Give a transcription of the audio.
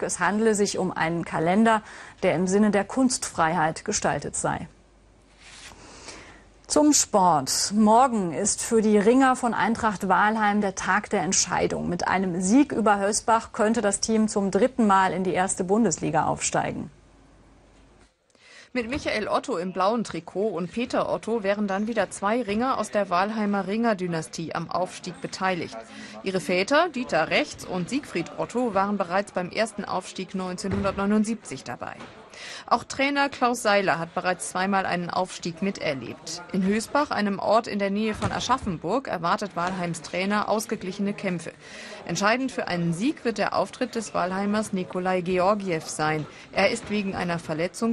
Es handele sich um einen Kalender, der im Sinne der Kunstfreiheit gestaltet sei. Zum Sport. Morgen ist für die Ringer von Eintracht Wahlheim der Tag der Entscheidung. Mit einem Sieg über Hösbach könnte das Team zum dritten Mal in die erste Bundesliga aufsteigen. Mit Michael Otto im blauen Trikot und Peter Otto wären dann wieder zwei Ringer aus der Wahlheimer Ringer-Dynastie am Aufstieg beteiligt. Ihre Väter, Dieter Rechts und Siegfried Otto, waren bereits beim ersten Aufstieg 1979 dabei. Auch Trainer Klaus Seiler hat bereits zweimal einen Aufstieg miterlebt. In Hösbach, einem Ort in der Nähe von Aschaffenburg, erwartet Wahlheims Trainer ausgeglichene Kämpfe. Entscheidend für einen Sieg wird der Auftritt des Wahlheimers Nikolai Georgiev sein. Er ist wegen einer Verletzung